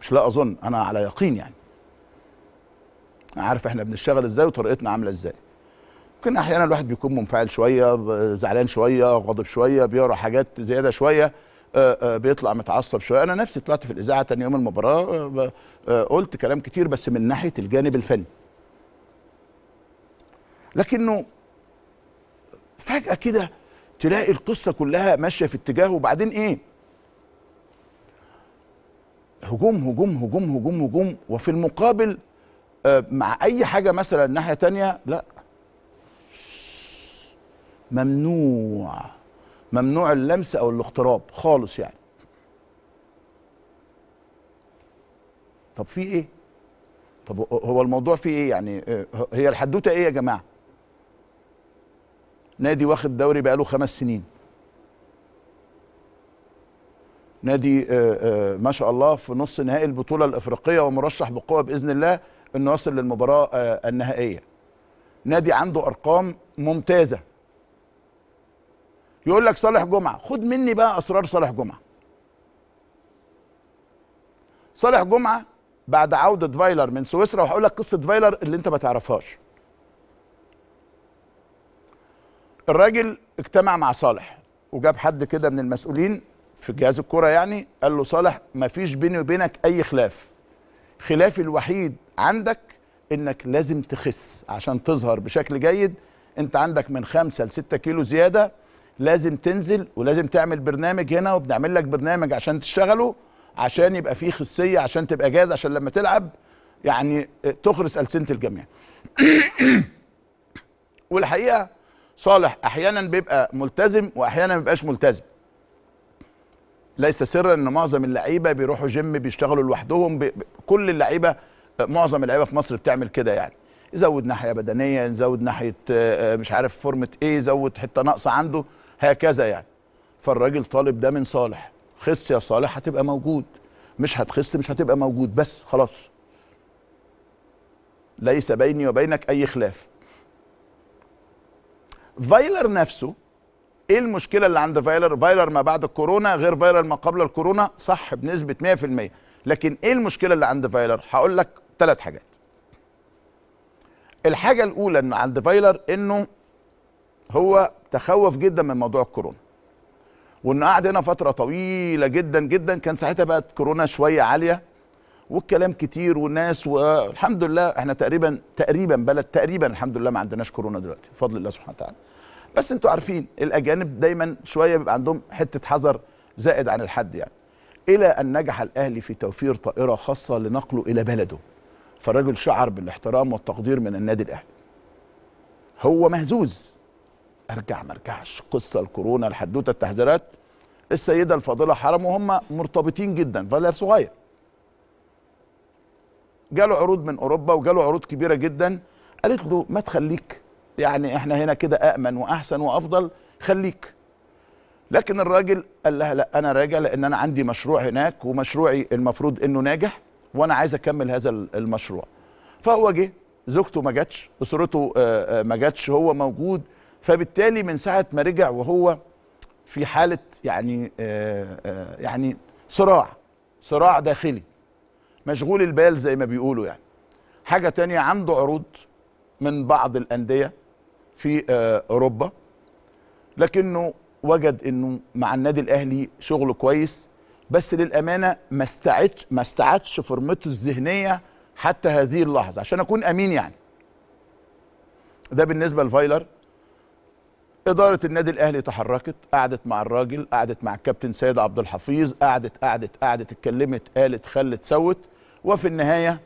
مش لا أظن أنا على يقين يعني. عارف إحنا بنشتغل إزاي وطريقتنا عاملة إزاي. ممكن أحيانا الواحد بيكون منفعل شوية زعلان شوية غاضب شوية بيقرأ حاجات زيادة شوية آه، آه، بيطلع متعصب شوية. أنا نفسي طلعت في الإذاعة تاني يوم المباراة آه، قلت كلام كتير بس من ناحية الجانب الفني. لكنه فجأة كده تلاقي القصة كلها ماشية في اتجاه وبعدين إيه؟ هجوم هجوم هجوم هجوم هجوم. وفي المقابل آه، مع أي حاجة مثلا ناحية تانية لا. ممنوع. ممنوع اللمس أو الاقتراب خالص يعني. طب في إيه؟ طب هو- هو الموضوع فيه إيه يعني؟ آه، هي الحدوتة إيه يا جماعة؟ نادي واخد دوري بقاله خمس سنين. نادي آه، آه، ما شاء الله في نص نهائي البطولة الإفريقية ومرشح بقوة بإذن الله إنه يصل للمباراة آه، النهائية. نادي عنده أرقام ممتازة. يقول لك صالح جمعة خد مني بقى أسرار صالح جمعة. صالح جمعة بعد عودة فايلر من سويسرا وهقول لك قصة فايلر اللي أنت ما تعرفهاش. الراجل اجتمع مع صالح وجاب حد كده من المسؤولين في جهاز الكرة يعني قال له صالح ما فيش بيني وبينك أي خلاف. خلافي الوحيد عندك إنك لازم تخس عشان تظهر بشكل جيد. أنت عندك من خمسة لستة كيلو زيادة لازم تنزل ولازم تعمل برنامج هنا وبنعمل لك برنامج عشان تشتغله عشان يبقى فيه خسية عشان تبقى جاهز عشان لما تلعب يعني تخرس ألسنة الجميع. والحقيقة صالح أحيانا بيبقى ملتزم واحيانا ما بيبقاش ملتزم. ليس سرا إن معظم اللعيبة بيروحوا جيم بيشتغلوا لوحدهم. بي... كل اللعيبة معظم اللعيبة في مصر بتعمل كده يعني. يزود ناحية بدنية يزود ناحية آه، آه، مش عارف فورمة إيه يزود حتة ناقصة عنده هكذا يعني. فالراجل طالب ده من صالح. خس يا صالح هتبقى موجود. مش هتخس مش هتبقى موجود. بس خلاص. ليس بيني وبينك أي خلاف. فايلر نفسه إيه المشكلة اللي عند فايلر؟ فايلر ما بعد الكورونا غير فايلر ما قبل الكورونا صح بنسبة 100% لكن إيه المشكلة اللي عند فايلر؟ هقول لك ثلاث حاجات. الحاجة الأولى إن عند فايلر إنه هو تخوف جدا من موضوع الكورونا. وإنه قعد هنا فترة طويلة جدا جدا كان ساعتها بقت كورونا شوية عالية والكلام كتير والناس والحمد لله إحنا تقريبا تقريبا بلد تقريبا الحمد لله ما عندناش كورونا دلوقتي بفضل الله سبحانه وتعالى. بس أنتوا عارفين الأجانب دايما شوية بيبقى عندهم حتة حذر زائد عن الحد يعني. إلى أن نجح الأهلي في توفير طائرة خاصة لنقله إلى بلده. فالرجل شعر بالاحترام والتقدير من النادي الأهلي. هو مهزوز. أرجع ما ارجعش قصة الكورونا الحدوتة التحذيرات السيدة الفاضلة حرم وهم مرتبطين جدا فايلر صغير. جاله عروض من أوروبا وجاله عروض كبيرة جدا. قالت له ما تخليك يعني إحنا هنا كده آمن وأحسن وأفضل خليك. لكن الراجل قال لها لا أنا راجع لأن أنا عندي مشروع هناك ومشروعي المفروض إنه ناجح وأنا عايز أكمل هذا المشروع. فهو جه زوجته ما جاتش أسرته آه، آه، ما جاتش هو موجود. فبالتالي من ساعة ما رجع وهو في حالة يعني آه، يعني صراع صراع داخلي. مشغول البال زي ما بيقولوا يعني. حاجة تانية عنده عروض من بعض الأندية في آه، أوروبا لكنه وجد إنه مع النادي الأهلي شغله كويس بس للأمانة ما استعدش ما استعدش فورمته الذهنية حتى هذه اللحظة عشان أكون أمين يعني. ده بالنسبة لفايلر. إدارة النادي الأهلي تحركت قعدت مع الراجل قعدت مع الكابتن سيد عبد الحفيظ قعدت قعدت قعدت اتكلمت قالت خلت سوت. وفي النهاية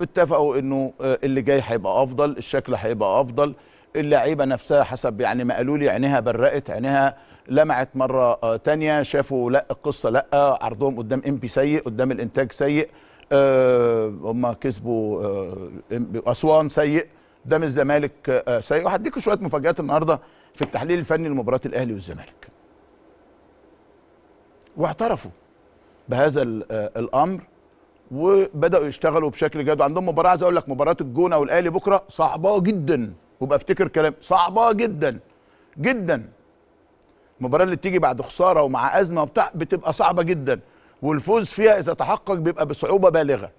اتفقوا إنه آه، اللي جاي هيبقى أفضل الشكل هيبقى أفضل. اللعيبة نفسها حسب يعني ما قالوا لي عينيها برقت عينيها لمعت مرة آه، تانية شافوا لا القصة لا عرضهم قدام إنبي سيء قدام الإنتاج سيء آه، هم كسبوا إم- أسوان سيء قدام الزمالك آه، سيء. وهديكم شوية مفاجآت النهارده في التحليل الفني لمباراة الأهلي والزمالك. واعترفوا بهذا آه، الأمر وبدأوا يشتغلوا بشكل جاد وعندهم مباراة عايز أقول لك مباراة الجونة والأهلي بكرة صعبة جدا. وبقى افتكر كلام صعبة جدا جدا. المباراة اللي بتيجي بعد خسارة ومع أزمة وبتاع بتبقى صعبة جدا والفوز فيها إذا تحقق بيبقى بصعوبة بالغة.